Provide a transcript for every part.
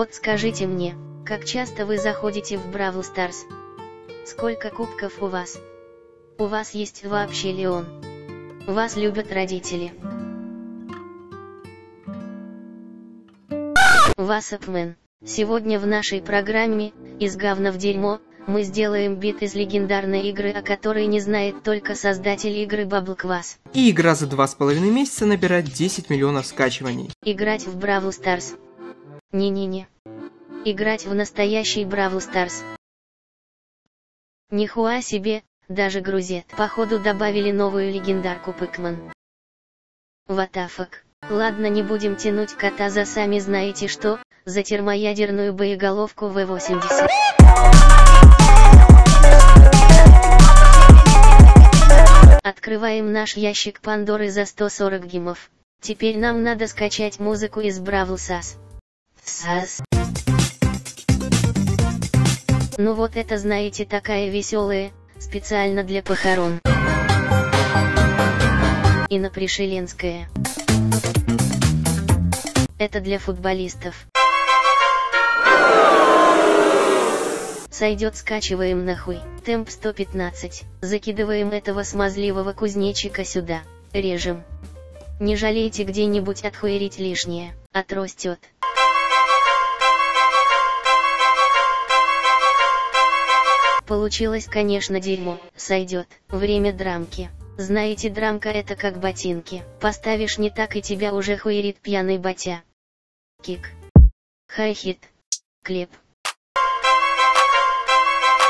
Вот скажите мне, как часто вы заходите в Бравл Старс? Сколько кубков у вас? У вас есть вообще Леон? Вас любят родители. What's up, man. Сегодня в нашей программе «Из говна в дерьмо» мы сделаем бит из легендарной игры, о которой не знает только создатель игры Баблквас. И игра за два с половиной месяца набирает 10 миллионов скачиваний. Играть в Brawl Stars. Не-не-не. Играть в настоящий Бравл Старс. Нихуа себе, даже грузет. Походу добавили новую легендарку Пыкман. Ватафак. Ладно не будем тянуть кота за сами знаете что, за термоядерную боеголовку В-80. Открываем наш ящик Пандоры за 140 гимов. Теперь нам надо скачать музыку из Бравл Сас. Сас. Ну вот это знаете такая веселая, специально для похорон. Инопришеленская. Это для футболистов. Сойдет скачиваем нахуй, темп 115, закидываем этого смазливого кузнечика сюда, режем. Не жалейте где-нибудь отхуерить лишнее, отрастет. Получилось конечно дерьмо, сойдет, время драмки. Знаете драмка это как ботинки, поставишь не так и тебя уже хуерит пьяный батя. Кик. Хай-хит. Клеп.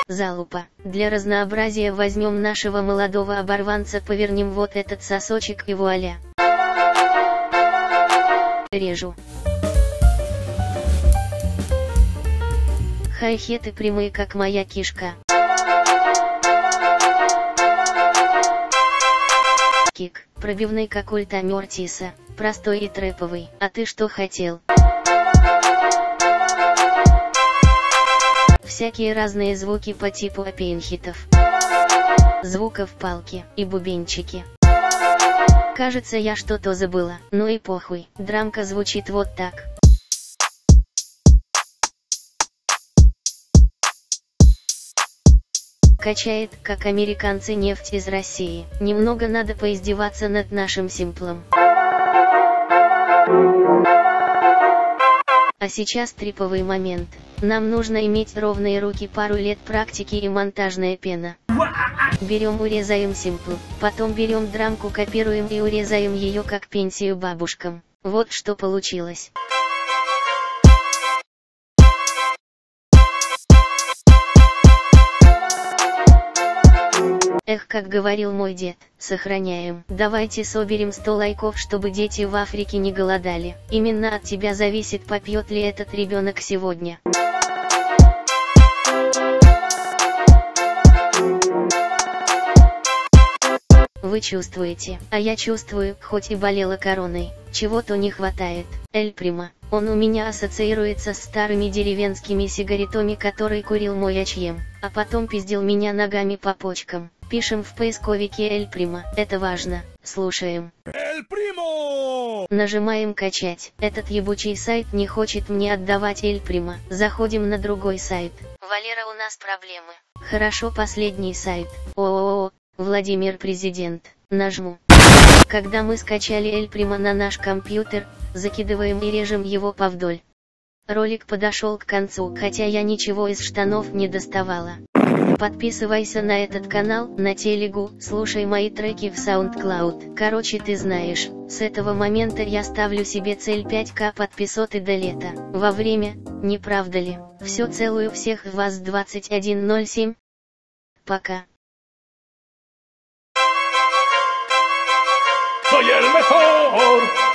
Залупа. Для разнообразия возьмем нашего молодого оборванца, повернем вот этот сосочек и вуаля. Режу. Хай-хеты прямые как моя кишка. Кик, пробивный как ульта Мертиса, простой и трэповый. А ты что хотел? всякие разные звуки по типу опейнхитов, звуков палки и бубенчики. Кажется я что-то забыла, ну и похуй, драмка звучит вот так. Качает, как американцы нефть из России. Немного надо поиздеваться над нашим симплом. А сейчас триповый момент. Нам нужно иметь ровные руки, пару лет практики и монтажная пена. Берем урезаем симпл, потом берем драмку копируем и урезаем ее как пенсию бабушкам. Вот что получилось. Эх, как говорил мой дед, сохраняем. Давайте соберем 100 лайков, чтобы дети в Африке не голодали. Именно от тебя зависит, попьет ли этот ребенок сегодня. Вы чувствуете, а я чувствую, хоть и болела короной, чего-то не хватает. Эль Прима, он у меня ассоциируется с старыми деревенскими сигаретами, которые курил мой очьем, а потом пиздил меня ногами по почкам. Пишем в поисковике Эль Прима, это важно, слушаем. Эль Примо! Нажимаем качать. Этот ебучий сайт не хочет мне отдавать Эль Прима. Заходим на другой сайт. Валера, у нас проблемы. Хорошо, последний сайт. ООО, Владимир Президент. Нажму. Когда мы скачали Эль Прима на наш компьютер, закидываем и режем его повдоль. Ролик подошел к концу, хотя я ничего из штанов не доставала. Подписывайся на этот канал, на телегу, слушай мои треки в SoundCloud. Короче ты знаешь, с этого момента я ставлю себе цель 5к подписоты до лета. Во время, не правда ли? Все целую всех вас 21.07. Пока. Soy el mejor.